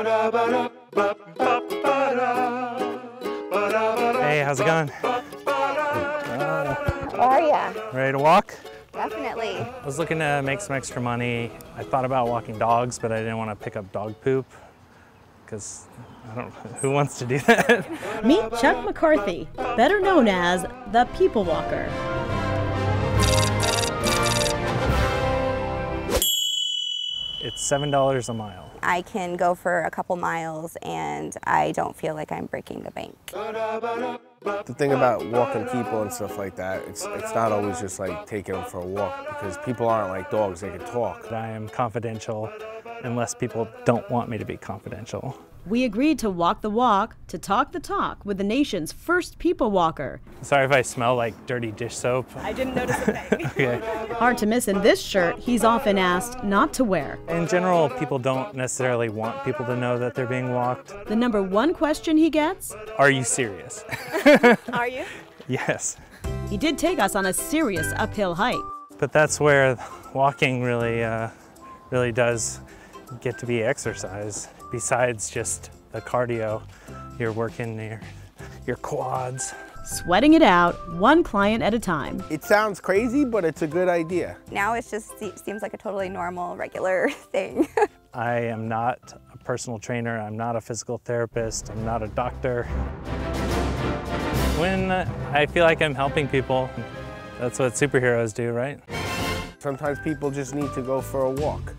Hey, how's it going? How are ya? Ready to walk? Definitely. I was looking to make some extra money. I thought about walking dogs, but I didn't want to pick up dog poop because I don't. Who wants to do that? Meet Chuck McCarthy, better known as the People Walker. It's seven dollars a mile. I can go for a couple miles and I don't feel like I'm breaking the bank. The thing about walking people and stuff like that, it's, it's not always just like taking them for a walk because people aren't like dogs, they can talk. I am confidential unless people don't want me to be confidential. We agreed to walk the walk, to talk the talk with the nation's first people walker. Sorry if I smell like dirty dish soap. I didn't notice a thing. Okay. Hard to miss in this shirt he's often asked not to wear. In general, people don't necessarily want people to know that they're being walked. The number one question he gets Are you serious? Are you? yes. He did take us on a serious uphill hike. But that's where walking really, uh, really does get to be exercise. Besides just the cardio, you're working your, your quads. Sweating it out, one client at a time. It sounds crazy, but it's a good idea. Now it just seems like a totally normal, regular thing. I am not a personal trainer. I'm not a physical therapist. I'm not a doctor. When I feel like I'm helping people, that's what superheroes do, right? Sometimes people just need to go for a walk.